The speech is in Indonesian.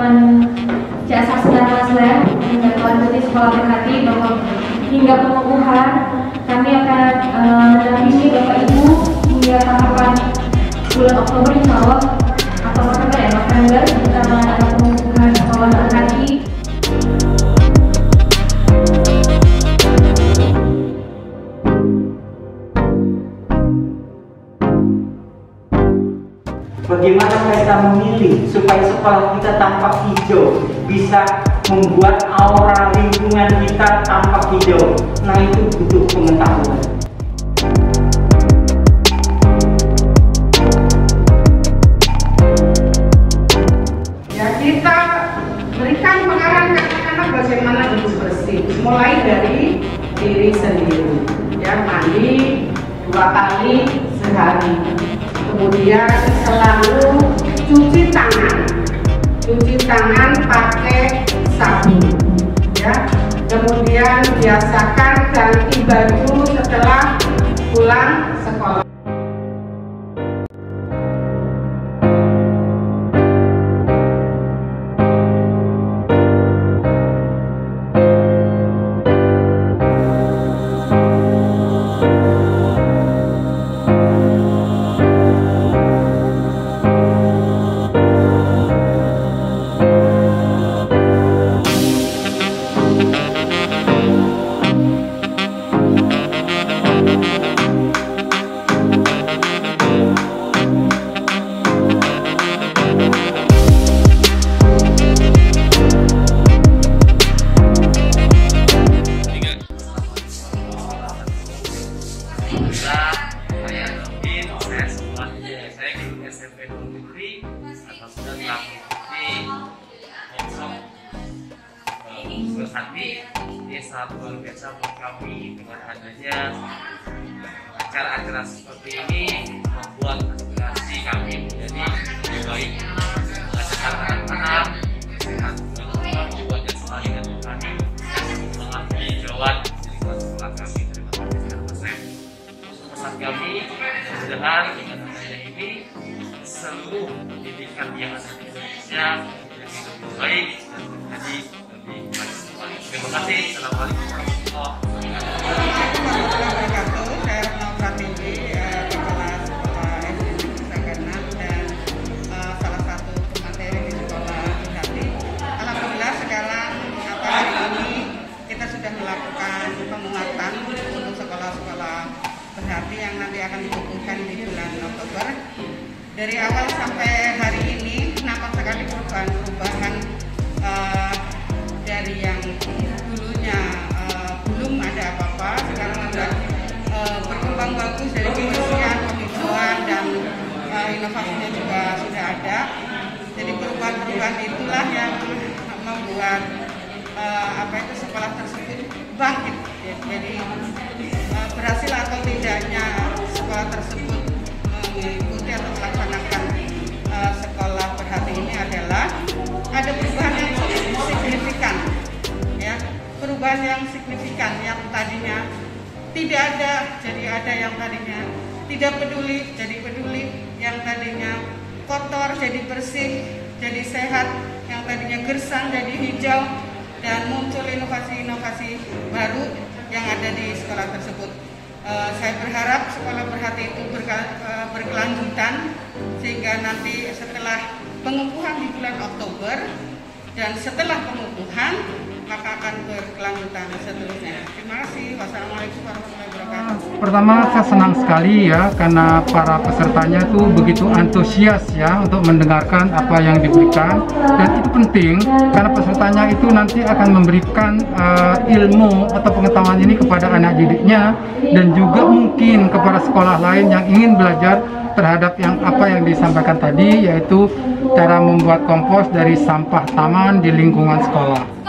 komitmen Cak Sastra Maslen dan Putih Sekolah Berhati bahwa hingga pengukuhan kami akan uh, mendampingi Bapak Ibu hingga tahapan bulan Oktober insya Allah atau November ya November kita Bagaimana kita memilih supaya sekolah kita tampak hijau bisa membuat aura lingkungan kita tampak hijau. Nah itu butuh pengetahuan. Ya kita berikan pengarahan hidup bersih, mulai dari diri sendiri. Ya mandi dua kali sehari kemudian selalu cuci tangan. Cuci tangan pakai sabun ya. Kemudian biasakan ganti baju setelah pulang sekolah saya Nurdin, saya sekolah saya di SMP Fikri atau sudah mengikuti eh, berhati ini sangat luar biasa buat kami dengan adanya acara-acara seperti ini membuat kami mudah-mudahan dengan adanya ini seluruh pendidikan yang ada di Indonesia menjadi lebih baik dan menjadi lebih baik. Terima kasih. Assalamualaikum berhati yang nanti akan dikumpulkan di bulan Oktober. Dari awal sampai hari ini nampak sekali perubahan-perubahan eh, dari yang dulunya eh, belum ada apa-apa sekarang sudah eh, berkembang bagus dari kebersihan, penghijauan dan eh, inovasinya juga sudah ada. Jadi perubahan-perubahan itulah yang membuat eh, apa itu sekolah tersebut bangkit. Jadi eh, berhasil sekolah tersebut mengikuti atau melaksanakan eh, sekolah berhati ini adalah ada perubahan yang signifikan ya. Perubahan yang signifikan yang tadinya tidak ada jadi ada yang tadinya tidak peduli jadi peduli. Yang tadinya kotor jadi bersih jadi sehat. Yang tadinya gersang jadi hijau. Dan muncul inovasi-inovasi baru yang ada di sekolah tersebut. Eh, saya berharap sekolah berhati itu eh, berkelanjutan sehingga nanti setelah pengukuhan di bulan Oktober dan setelah pengukuhan akan berkelanjutan seterusnya. Terima kasih. Wassalamualaikum warahmatullahi wabarakatuh. Pertama saya senang sekali ya karena para pesertanya itu begitu antusias ya untuk mendengarkan apa yang diberikan dan itu penting karena pesertanya itu nanti akan memberikan eh, ilmu atau pengetahuan ini kepada anak didiknya dan juga mungkin kepada sekolah lain yang ingin belajar terhadap yang apa yang disampaikan tadi yaitu cara membuat kompos dari sampah taman di lingkungan sekolah.